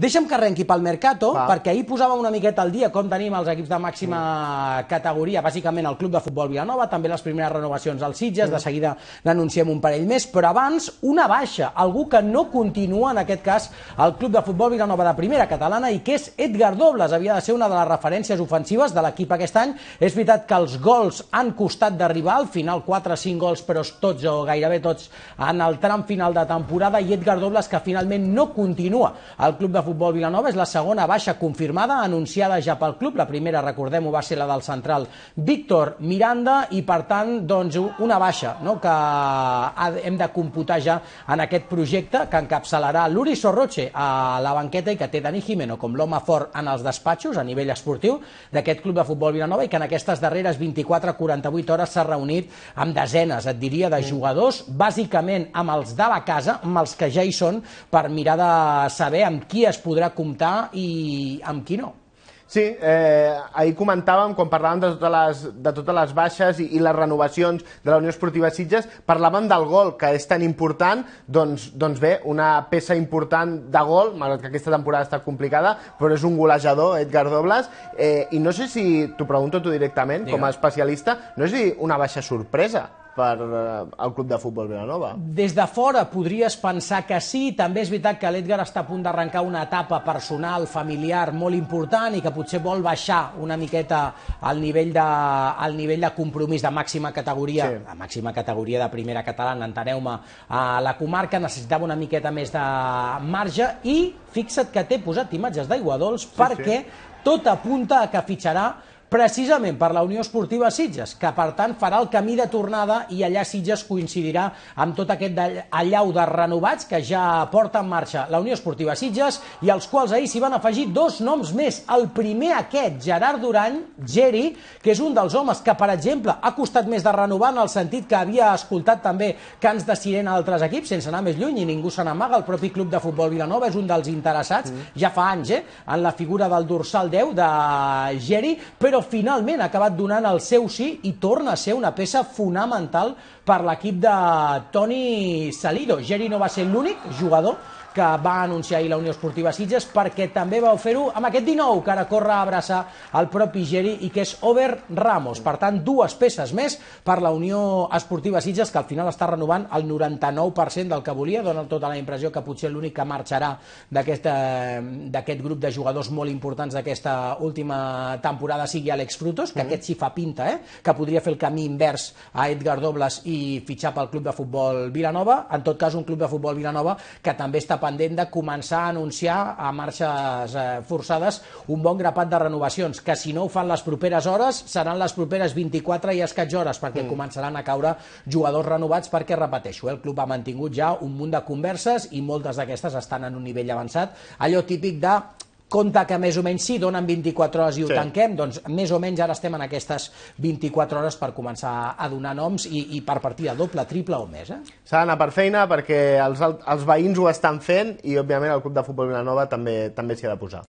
Deixa'm que arrenqui pel Mercato, Va. perquè ahir posàvem una miqueta al dia com tenim els equips de màxima categoria, bàsicament el Club de Futbol Vilanova, també les primeres renovacions als Sitges, de seguida n'anunciem un parell més, però abans una baixa, algú que no continua en aquest cas al Club de Futbol Vilanova de primera catalana i que és Edgar Dobles, havia de ser una de les referències ofensives de l'equip aquest any. És veritat que els gols han costat d'arribar, al final 4 o 5 gols, però tots o gairebé tots en el tram final de temporada i Edgar Dobles que finalment no continua al Club de Futbol Vilanova, és la segona baixa confirmada, anunciada ja pel club, la primera, recordem-ho, va ser la del central Víctor Miranda i per tant, doncs, una baixa no? que hem de computar ja en aquest projecte que encapçalarà l'Uri Sorroche a la banqueta i que té Dani Jimeno com l'home fort en els despatxos a nivell esportiu d'aquest Club de Futbol Vilanova i que en aquestes darreres 24-48 hores s'ha reunit amb desenes, et diria, de jugadors, bàsicament amb els de la casa, amb els que ja hi són, per mirar de saber amb qui es podrà comptar i amb qui no. Sí, eh, ahir comentàvem, quan parlàvem de totes les, de totes les baixes i, i les renovacions de la Unió Esportiva Sitges, parlàvem del gol, que és tan important, doncs, doncs bé, una peça important de gol, malgrat que aquesta temporada estat complicada, però és un golejador, Edgar Dobles, eh, i no sé si, t'ho pregunto tu directament, Digue. com a especialista, no és dir una baixa sorpresa per eh, al Club de Futbol Vilanova? Des de fora podries pensar que sí, també és veritat que l'Edgar està a punt d'arrencar una etapa personal, familiar molt important i que potser vol baixar una miqueta al nivell de, al nivell de compromís de màxima categoria, Sí. sí. la màxima categoria de primera catalana, enteneu-me, a la comarca necessitava una miqueta més de marge i fixa't que t'he posat imatges d'Aiguadols sí, perquè tot apunta a que fitxarà precisament per la Unió Esportiva Sitges, que per tant farà el camí de tornada i allà Sitges coincidirà amb tot aquest allau de renovats que ja porta en marxa la Unió Esportiva Sitges i als quals ahir s'hi van afegir dos noms més. El primer aquest, Gerard Durany, Geri, que és un dels homes que, per exemple, ha costat més de renovar en el sentit que havia escoltat també cants de sirena d'altres equips, sense anar més lluny i ningú se n'amaga, el propi club de futbol Vilanova és un dels interessats, ja fa anys, eh, en la figura del dorsal 10 de Geri, però finalment ha acabat donant el seu sí i torna a ser una peça fonamental per l'equip de Toni Salido. Geri no va ser l'únic jugador que va anunciar ahir la Unió Esportiva Sitges perquè també va fer-ho amb aquest 19 que ara corre a abraçar el propi Geri i que és Over Ramos. Per tant, dues peces més per la Unió Esportiva Sitges que al final està renovant el 99% del que volia. Dona tota la impressió que potser l'únic que marxarà d'aquest grup de jugadors molt importants d'aquesta última temporada sigui Àlex Frutos, que aquest sí fa pinta, eh? que podria fer el camí invers a Edgar Dobles i fitxar pel club de futbol Vilanova. En tot cas, un club de futbol Vilanova que també està pendent de començar a anunciar a marxes eh, forçades un bon grapat de renovacions, que si no ho fan les properes hores, seran les properes 24 i escaig hores, perquè mm. començaran a caure jugadors renovats, perquè, repeteixo, eh, el club ha mantingut ja un munt de converses i moltes d'aquestes estan en un nivell avançat. Allò típic de compte que més o menys sí, donen 24 hores i ho Sí. tanquem, doncs més o menys ara estem en aquestes 24 hores per començar a donar noms i, i per partida doble, triple o més. Eh? S'ha d'anar per feina perquè els, els veïns ho estan fent i, òbviament, el Club de Futbol Vilanova també també s'hi ha de posar.